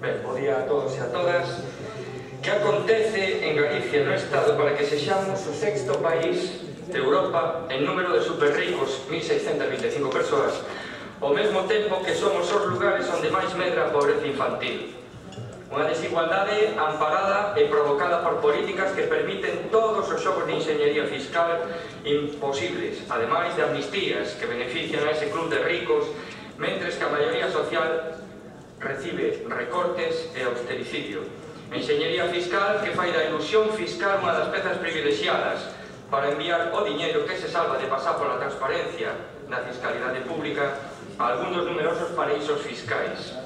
Ben, bo día a todos e a todas. Que acontece en Galicia no Estado para que sexamos o sexto país de Europa en número de superricos, 1.625 persoas, ao mesmo tempo que somos os lugares onde máis medra a pobreza infantil. Unha desigualdade amparada e provocada por políticas que permiten todos os xogos de enxeñería fiscal imposibles, ademais de amnistías que benefician a ese club de ricos, mentres que a maioría social recibe recortes e austericidio. Enxeñería fiscal que fai da ilusión fiscal unha das pezas privilexiadas para enviar o diñeiro que se salva de pasar pola transparencia na fiscalidade pública a algún dos numerosos paraísos fiscais.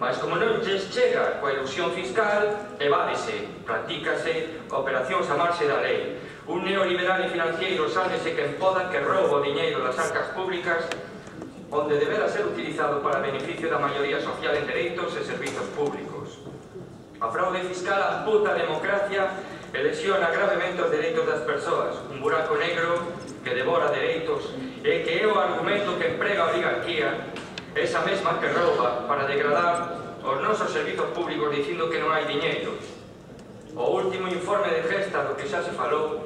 Mas como non lles chega coa ilusión fiscal, evádese, practícase operacións a marxe da lei. Un neoliberal e financiero sálvese quen poda que rouba o diñeiro das arcas públicas onde deberá ser utilizado para beneficio da maioría social en dereitos e servizos públicos. A fraude fiscal amputa a democracia e lesiona gravemente os dereitos das persoas, un buraco negro que devora dereitos e que é o argumento que emprega a oligarquía, esa mesma que rouba para degradar os nosos servizos públicos dicindo que non hai diñeiro. O último informe de gesta do que xa se falou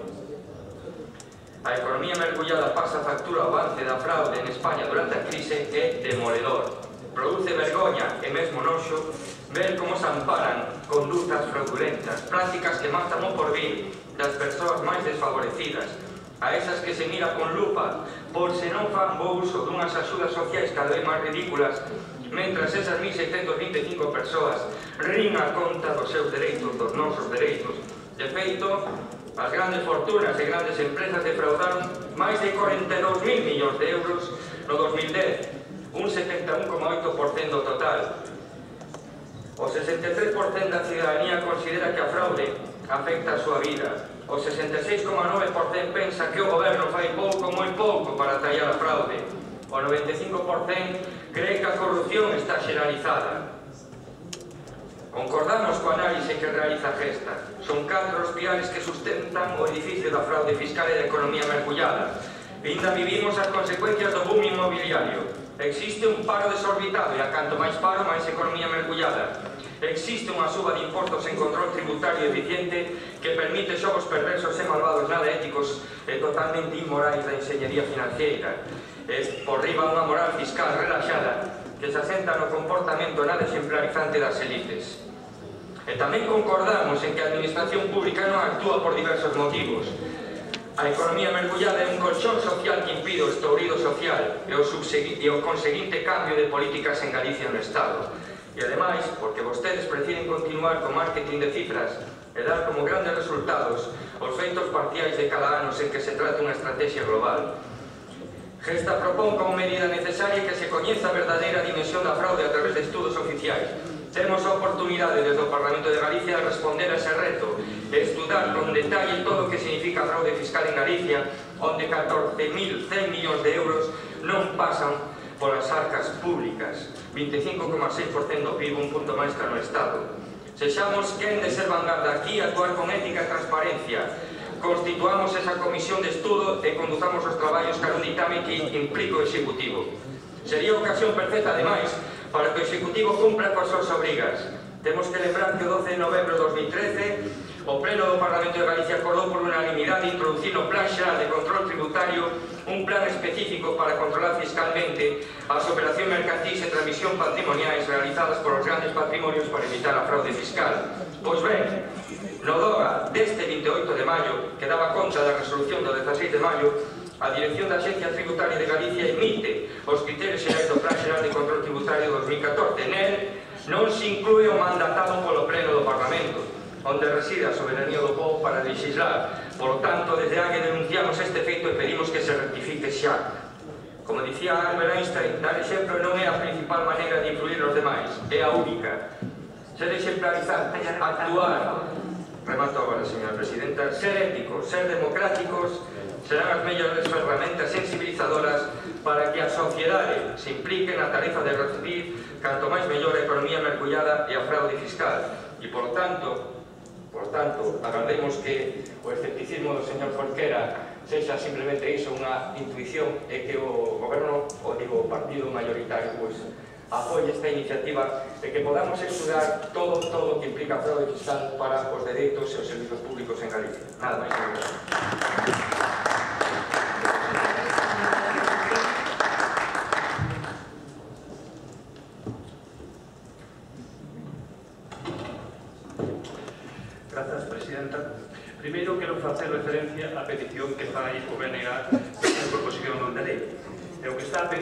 A economía mergullada pasa factura ao avance da fraude en España durante a crise é demoledor. Produce vergoña e mesmo noxo ver como se amparan condutas fraudulentas, prácticas que matan o porvir das persoas máis desfavorecidas, a esas que se mira con lupa, por se non fan bo uso dunhas axudas sociais cada vez máis ridículas, mentras esas 1.625 persoas rin a conta dos seus dereitos, dos nosos dereitos. De feito, As grandes fortunas e grandes empresas defraudaron máis de 42.000 millóns de euros no 2010, un 71,8% do total. O 63% da ciudadanía considera que a fraude afecta a súa vida. O 66,9% pensa que o goberno fai pouco, moi pouco para tallar a fraude. O 95% cree que a corrupción está xeralizada. Concordamos coa análise que realiza Gesta. Son catro os pilares que sustentan o edificio da fraude fiscal e da economía mergullada. Ainda vivimos as consecuencias do boom inmobiliario. Existe un paro desorbitado e a canto máis paro, máis economía mergullada. Existe unha suba de impostos en control tributario eficiente que permite xogos perversos e malvados nada éticos e totalmente imorais da enxeñería financiera. Es por riba unha moral fiscal relaxada atenta no comportamento nada exemplarizante das elites. E tamén concordamos en que a administración pública non actúa por diversos motivos. A economía mergullada é un colchón social que impide o estourido social e o, e o conseguinte cambio de políticas en Galicia no Estado. E ademais, porque vostedes prefiren continuar co marketing de cifras e dar como grandes resultados os feitos parciais de cada ano sen que se trate unha estrategia global, Gesta propón como medida necesaria que se coñeza a verdadeira dimensión da fraude a través de estudos oficiais. Temos a oportunidade desde o Parlamento de Galicia de responder a ese reto e estudar con detalle todo o que significa fraude fiscal en Galicia, onde 14.100 millóns de euros non pasan polas arcas públicas, 25,6% do PIB, un punto máis que no Estado. Sexamos quen de ser vanguarda aquí actuar con ética e transparencia, constituamos esa comisión de estudo e conduzamos os traballos cara un dictame que implica o Executivo. Sería ocasión perfecta, ademais, para que o Executivo cumpra coas súas obrigas. Temos que lembrar que o 12 de novembro de 2013 o Pleno do Parlamento de Galicia acordou por unanimidade introducir no plan Xeral de control tributario un plan específico para controlar fiscalmente as operacións mercantis e transmisión patrimoniais realizadas por os grandes patrimonios para evitar a fraude fiscal. Pois ben, no DOGA deste maio que daba conta da resolución do 16 de maio, a Dirección da Agencia Tributaria de Galicia emite os criterios xerais do Plan Xeral de Control Tributario 2014. Nel non se inclúe o mandatado polo Pleno do Parlamento, onde reside a soberanía do povo para legislar. Por tanto, desde a que denunciamos este feito e pedimos que se rectifique xa. Como dicía Albert Einstein, dar exemplo non é a principal maneira de influir nos demais, é a única. Ser exemplarizar, actuar, remato agora, señora presidenta, ser éticos, ser democráticos serán as mellores ferramentas sensibilizadoras para que a sociedade se implique na tarefa de recibir canto máis mellor a economía mercullada e a fraude fiscal. E, por tanto, por tanto, agardemos que o escepticismo do señor Forquera sexa simplemente iso, unha intuición e que o goberno, o digo, o partido mayoritario, pois, pues, apoie esta iniciativa e que podamos estudar todo todo o que implica fraude fiscal para os dereitos e os servizos públicos en Galicia. Nada máis. Grazas, Presidenta. Primeiro, quero facer referencia á petición que fai o BNA de a proposición non de lei. É o que está a pedir